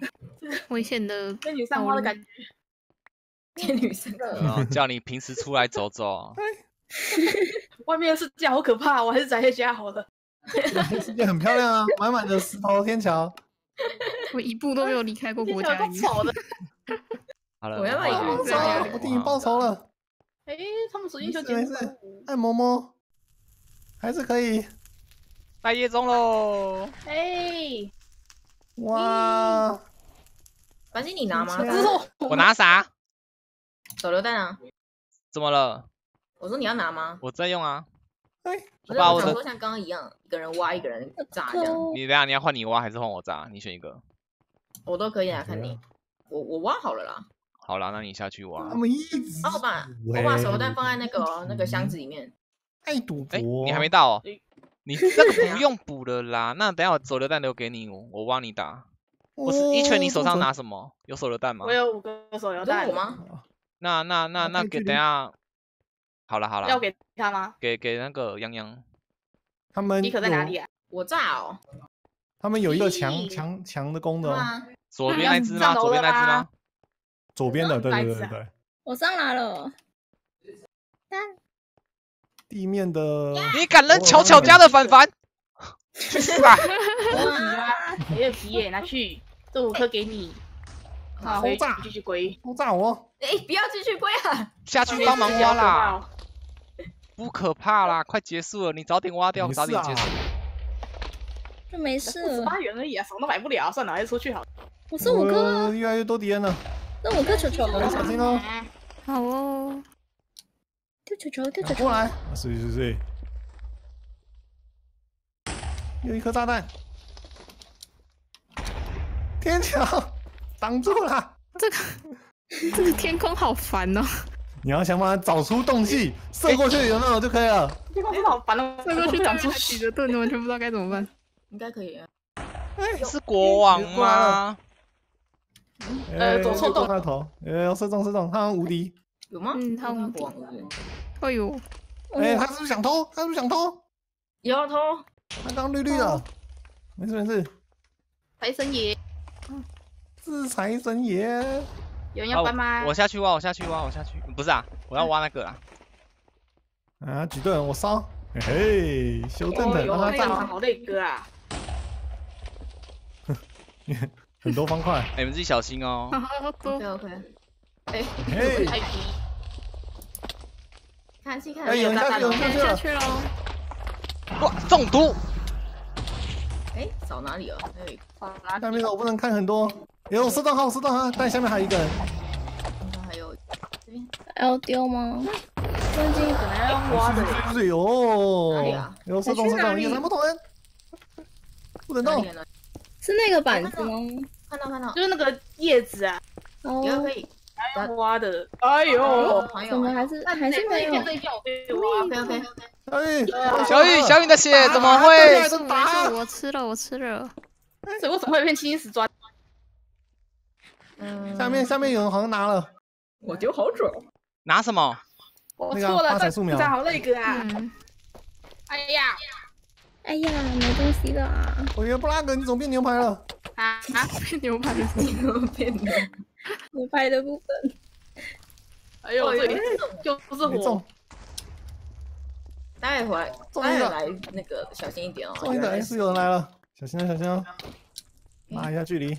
危险的天女散花的感觉。天女散哦 叫你平时出来走走。外面的世界好可怕，我还是宅在家好了。世界很漂亮啊，满满的石头天桥。我一步都没有离开过国家天桥都丑的。好了，我要报仇了，我替你报仇了。哎，他们属英雄没事结束。按摩摸，还是可以。待业中喽。哎，哇，反正你拿吗？我拿啥？手榴弹啊！怎么了？我说你要拿吗？我在用啊。哎，不是把我的像刚刚一样，一个人挖，一个人炸这样，你等下你要换你挖还是换我炸？你选一个。我都可以啊，看你。我我挖好了啦。好啦，那你下去挖他。们一直啊，我把我把手榴弹放在那个哦那个箱子里面。爱赌哎、博。你还没到哦哎。你这个 不用补了啦。那等下我手榴弹留给你，我我挖你打。我是一拳，你手上拿什么？有手榴弹吗我？有五个手榴弹有？吗？那那那那给等下。好了好了，要给他吗？给给那个泱泱。他们你可在哪里？啊？我炸哦。他们有一个强强强的弓的哦，对啊，左边那只吗？左边那只啦吗？左边的，对对对对对，我上来了，地面的你敢扔巧巧家的凡凡？去死吧！没有皮耶，拿去，这五颗给你。好，轰炸继续归。轰炸我，哎，不要继续归啊！下去帮忙挖啦！不可怕啦，快结束了，你早点挖掉，啊早点结束。这没事了。十八元而已啊，什么都买不了，算了，还是出去好了。我是五颗啊，呃越来越多敌人了，那五颗球球，小心哦，好哦，丢球球，丢球球过。来，是是是，有一颗炸弹，天桥挡住了，这个 这个天空好烦哦，你要想办法找出洞隙，射过去有没有就可以了。天空真的好烦哦，射过去长出几个盾，完全不知道该怎么办。应该可以啊。是国王吗？呃走错洞他的头，呃，射中射中，他无敌。有吗？嗯他有国王是不是哎呦，哎，他是不是想偷？他是不是想偷？有偷。他刚绿绿的，没事没事，财神爷，是财神爷。有人啊要搬吗？我下去挖，我下去挖，我下去。不是啊，我要挖那个啦。啊，举盾我烧，嘿嘿，修正的，哦有让他炸那个好累哥啊！很多方块，哎你们自己小心哦。好多 OK OK。哎，嘿，太皮，看戏看哎有人下去有人下去了，下去喽。哇，中毒！哎，扫哪里了？哎，好拿下面的我不能看很多，有射到号射到号，但下面还有一个人，看看还有这边。要丢吗？瞬间本来要挖的，哎呦哪里啊？有射中射中，一个三不同人，不能动？是那个板子吗？看到看到，就是那个叶子啊，哦。有，可以。挖的。哎呦，怎么还是那还是没有？这一片我可以挖。OK OK。哎，小雨，小雨的血怎么会？我吃了我吃了。这我怎么会有一片青金石砖？嗯，下面下面有人好像拿了，我丢好准。拿什么？我错了，发财树苗这好累哥啊！嗯，哎呀哎呀，没东西了啊！我以为布拉格你怎么变牛排了？啊啊！变牛排的变的。牛排 的部分，哎呦，这里就是没中。火，，待会回来，待会儿来那个小心一点哦。中一个 S 有人来了，小心啊小心啊，拉一下距离，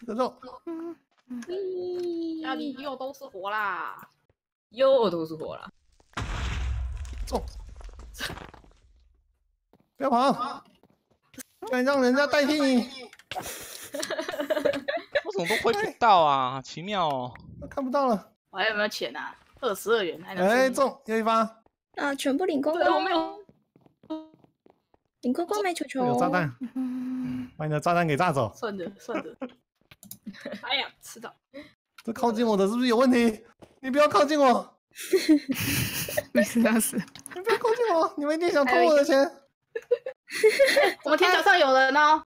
这个肉，家里又都是火啦！又都是火了。中，不要跑，敢让人家代替你，我 怎么都挥不到啊？奇妙哦。看不到了，我还有没有钱啊？二十二元还能哎，出中又一发，啊，全部领光对，我光没，有。领光光没球球。有炸弹，嗯把你的炸弹给炸走，算着算着，哎呀，吃到！这靠近我的是不是有问题？你不要靠近我，没事没事。你不要靠近我，你们一定想偷我的钱。怎么 天桥上有人呢？哦，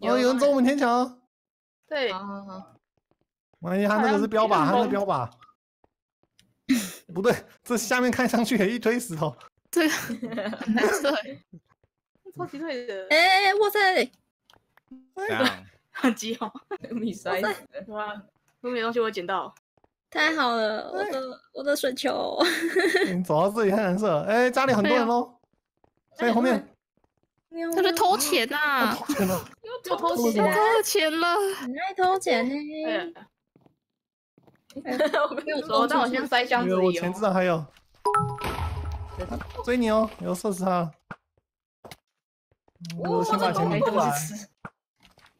有人走我们天桥，对，好好好，万一他那个是标靶，他那个标靶，不对，这下面看上去也一堆石头，这个很难射欸。超级对的。哎，哇塞！这样，机哦，米塞死了对吧？后面的东西我捡到，太好了，我的我的水球，你走到这里太难受了。哎，家里很多人喽，在后面。他在偷钱呐！偷钱了，又偷钱偷钱了！很爱偷钱呢。哎，没有说，但我先塞箱子里因为我钱至哦。少还有。追你哦，有射死他。我先把钱没领过来东。西吃，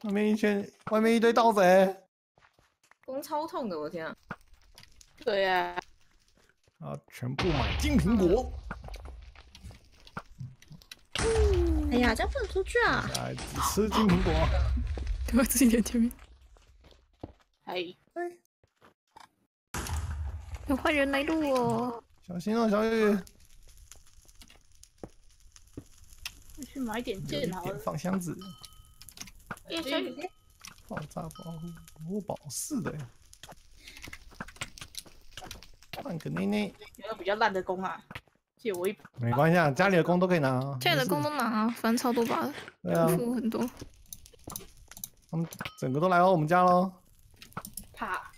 外面一圈，外面一堆盗贼。弓超痛的，我天啊！对呀，啊，全部买金苹果。哎呀，这样不能出去啊！来，只吃金苹果。给我自己点甜品，哎，有坏人来路哦！小心哦，小雨。去买点剑好了。放箱子，哎，小雨，爆炸保护活宝是的耶。换个内内，有没有比较烂的弓啊？借我一把。没关系啊，家里的弓都可以拿啊。家里的弓都拿啊，反正超多把的，对啊，付很多。他们整个都来到我们家喽。怕。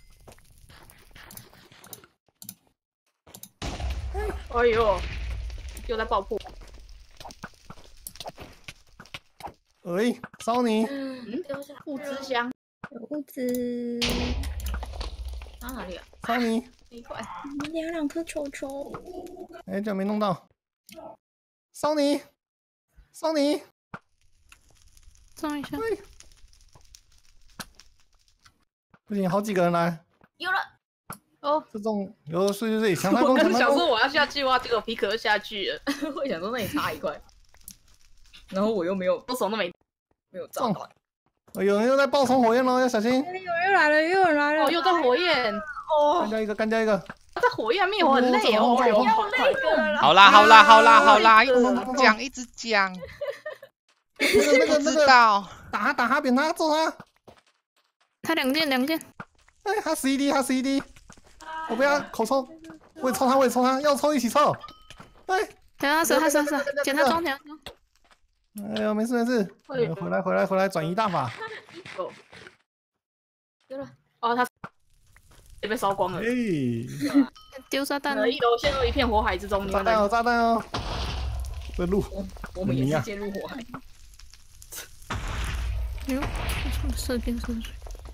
哎呦，又在爆破！哎，烧你！嗯，物资箱，有物资，放哪里啊？烧你！一块。两两颗球球，哎，这样没弄到。烧你！烧你！装一下，不行，好几个人来。有了，哦，这种有睡睡睡，强大我弓，强大弓。刚想说我要下去挖，结果皮壳下去了，我想说那里差一块，然后我又没有我手都没。没有炸到，哦有人又在爆冲火焰喽，要小心！哎有人又来了，又有人来了，哦，又在火焰，干掉一个，干掉一个。在火焰灭火很累哦，哦哦好快快好啦好啦好啦好啦，一直啊讲一直讲，那个那个那个，道。打他打他，扁他，揍他！他两件两件，哎，他十一滴，他十一滴，我不要口抽，我也抽他，我也抽他，要抽一起抽。哎，等他死他死他死，捡他装捡他装。哎呦，没事没事，回来回来回来，转移大法。哦，有了，哦，他也被烧光了。哎，，丢炸弹。了呃，一楼陷入一片火海之中，炸弹哦，炸弹哦！这路。我们也是陷入火海。哎呦，射箭射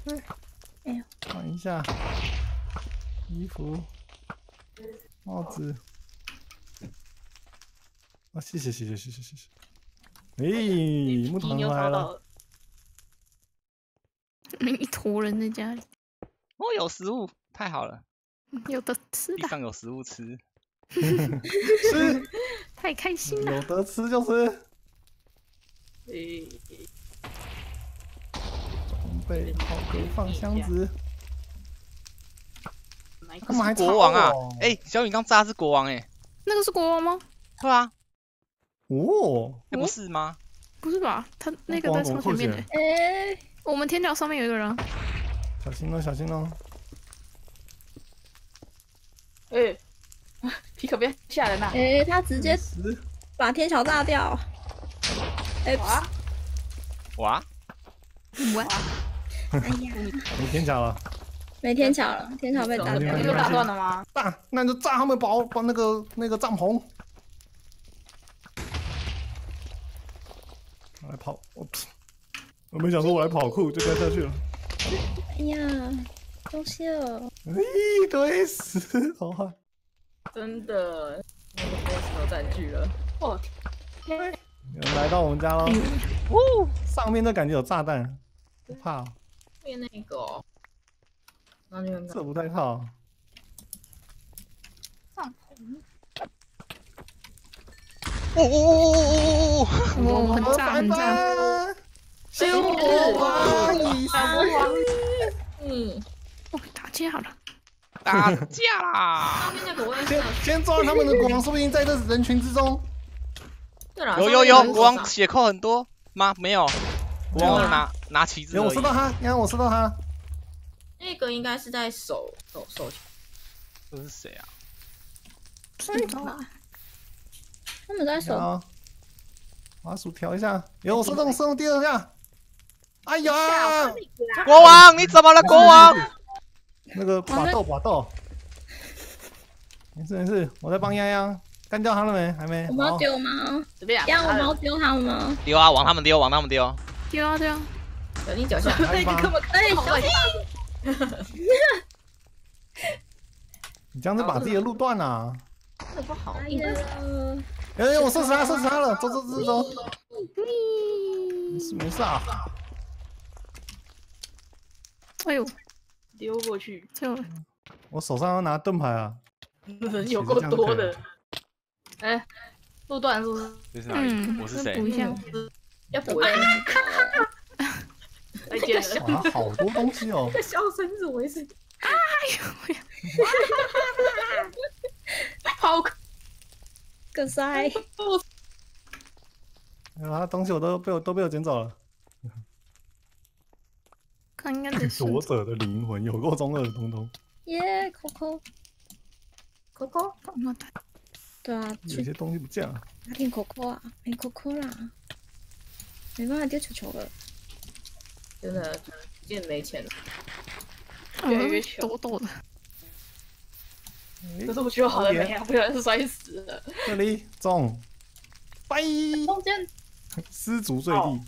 水，换一下。衣服、帽子。啊，谢谢谢谢谢谢谢谢。哎，木头人牛来了，找到了，一坨人在家里，哦，有食物，太好了，有的吃的，地上有食物吃。吃太开心了。有得吃就吃。诶，准备好可以放箱子。哪一个他们还国王啊！哎，小雨刚炸的是国王哎，那个是国王吗？对啊，哦，那不是吗？不是吧？他那个国王在超前面的。哎，我们天桥上面有一个人啊，小心哦，小心哦！哎，皮可别吓人呐！哎，他直接十把天桥炸掉，哎，哇，哇，喂，哎呀，没天桥了，没天桥了，天桥被炸掉没关系你被打断了吗？炸，那就炸他们堡，把那个那个帐篷。我来跑，我我没想说我来跑酷就该下去了。哎呀，东西哦，一堆石头啊！真的，那个 boss 都占据了。哦，天，有人来到我们家喽哎！呦，呜，上面的感觉有炸弹，不怕哦，面那个哦，然后就很这不太怕哦。帐篷，哦哦哦哦哦哦！哦，很炸很炸，修国王已死。嗯，哦，打架了，打架啦！先。先抓他们的国王，说不定在这人群之中。有有有，国王血扣很多吗？没有，国王拿拿旗子有，我收到他，你看我收到他。那个应该是在手手手前这是谁啊？不知道啊，他们在手，好，滑鼠调一下。有，我射中，射中第二下。哎呀，国王，你怎么了，国王？那个把豆把豆，没事没事，我在帮丫丫干掉他了没？还没。我们要丢吗？怎么样？这样我们要丢他们吗？丢啊，往他们丢，往他们丢。丢啊丢啊，小心脚下。来一帮根本哎，小心！你这样子把自己的路断了。这不好。哎呀，哎，我射死他，射死他了，走走走走。没事没事啊，哎呦，丢过去，就我手上要拿盾牌啊。人有够多的。哎，路段是不是？这是哪里？嗯，我是谁再补？一下，要补的。再见了。哇，好多东西哦。这 笑声是我是。好个塞！哎呀，他东西我都被我都被我捡走了。看应该得 是夺者的灵魂有够中二的东东，耶，Coco，Coco，那打对啊，有些东西不见了。打点 Coco 啊，没 Coco 啦，没办法丢球球了。真的逐渐没钱了。越来越穷抖抖的，哎可是我觉得好了没啊？不小心摔死了。这里中，拜，中间失足坠地。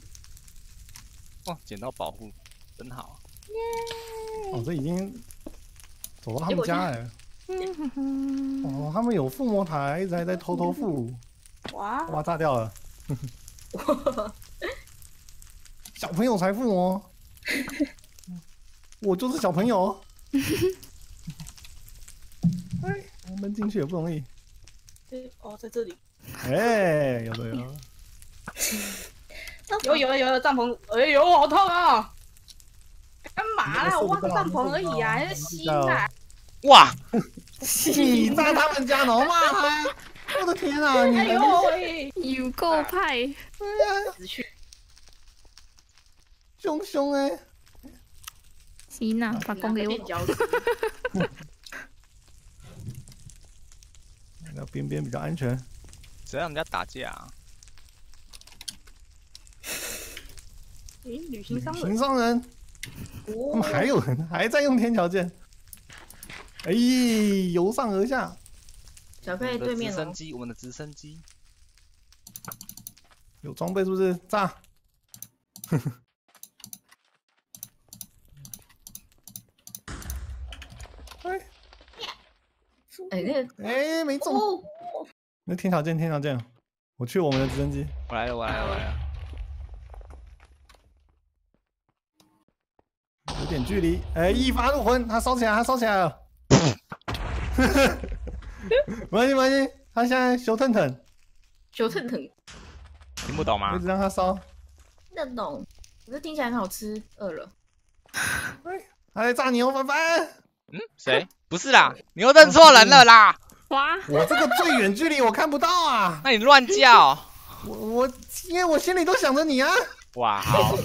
哇，捡到保护，真好。哦，这已经走到他们家哎。哦，他们有附魔台，一直还在偷偷附，哇，哇，炸掉了。小朋友才附魔，我就是小朋友。哎，我们进去也不容易。哦，在这里哎，有的有的。有有有有帐篷，哎呦，好痛啊！干嘛啦？我挖个帐篷而已啊，还是吸奶？哇，你在他们家能骂他？我的天啊！你哎们呦喂，有够派，死去！凶凶哎！行呐，把弓给我那个边边比较安全。谁让人家打架啊？诶，旅行商人行商人，他们还有人还在用天桥剑。哎，由上而下，小我们的佩对面哦，直升机，我们的直升机。有装备是不是？炸！哎哎，那哎，没中。哦，那天桥剑，天桥剑，我去我们的直升机。我来了，我来了，我来了。点距离，哎，一发入魂，他烧起来，他烧起来了。没关系，没关系，它现在修腾腾，小腾腾，听不懂吗一？直让它烧。那懂。可是听起来很好吃，饿了。它在炸你哦，凡凡。嗯，谁？不是啦，你又认错人了啦！哇，我这个最远距离我看不到啊，那你乱叫。我我因为我心里都想着你啊。哇，好，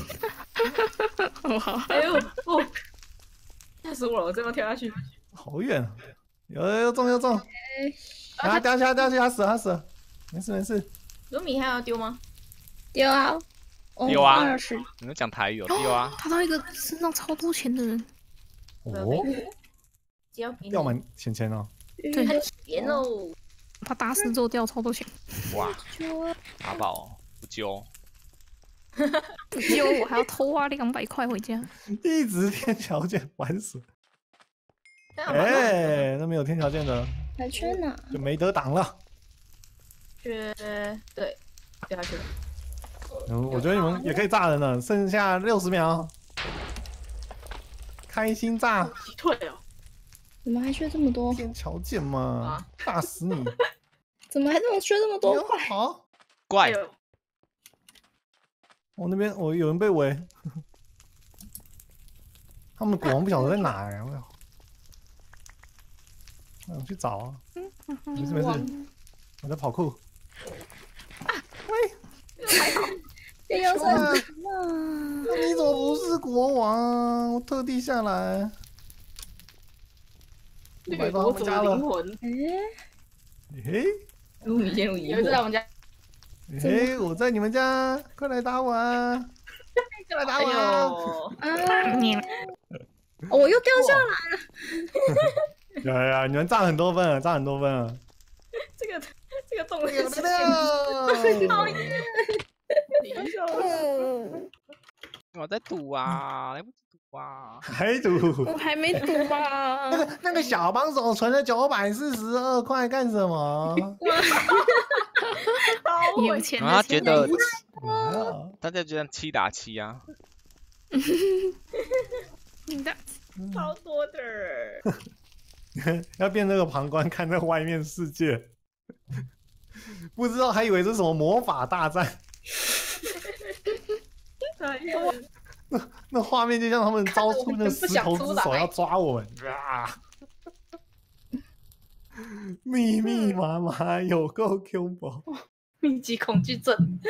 哇，哎呦，哦，吓死我了！我这么跳下去，好远啊！有有中有中，啊掉下来掉下去，他死了他死了，没事没事。有米还要丢吗？丢啊！哦丢啊。你们讲台语哦，丢啊！他到一个身上超多钱的人，哦，只要掉满钱钱哦，对。很甜哦。他打死之后掉超多钱，哇，打宝不揪，不丢我还要偷花两百块回家，一直天桥剑玩死。哎，那没有天桥剑的还缺呢？就没得挡了。是，对，掉下去了。嗯，我觉得你们也可以炸人了，剩下六十秒，开心炸击退哦，怎么还缺这么多？天桥剑嘛啊，炸死你！怎么还这么缺这么多？好，怪我那边我有人被围，他们国王不晓得在哪哎，我想，我去找啊，没事没事，我在跑酷。这又哇算什么？那你怎么不是国王？我特地下来，我来掠到他夺者的们家了灵。魂，哎，嘿，如米先如疑有一次在我，们家，嘿，我在你们家，快来打我啊！快来打哎我啊！啊！你哦我又掉下来了。有有有，你们炸很多分啊，炸很多分啊。这个这个动物六是六讨厌。嗯，我在赌啊，来不及赌啊。还赌？我还没赌吧那？个那个小帮手存了九百四十二块干什么？有钱然后他觉得啊大家觉得七打七啊，你的超多的，要变这个旁观看那外面世界，不知道还以为是什么魔法大战，讨厌。那画面就像他们招出那不石头之手要抓我们啊！密密麻麻有够恐怖。密集恐惧症，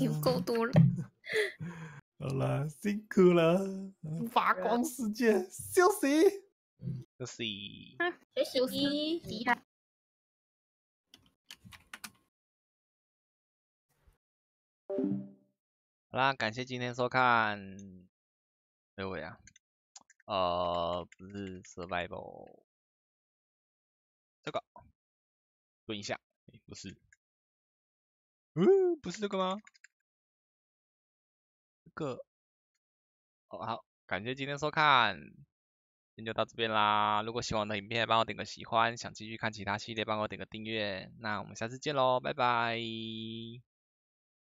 有够多了。好了，辛苦了，发光世界休息。休息休息。厉害。好啦，感谢今天收看。各位啊，呃，不是 survival，问一下，不是，嗯，不是这个吗？这个，哦好，感谢今天收看，今天就到这边啦。如果喜欢我的影片，帮我点个喜欢，想继续看其他系列，帮我点个订阅。那我们下次见喽，拜拜。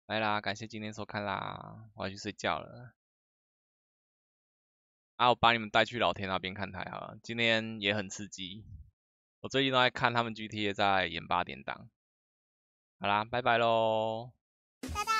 来啦，感谢今天收看啦，我要去睡觉了。啊，我把你们带去老天那边看台好了，今天也很刺激。我最近都在看他们 GTA 在演八点档。好啦，拜拜喽。拜拜。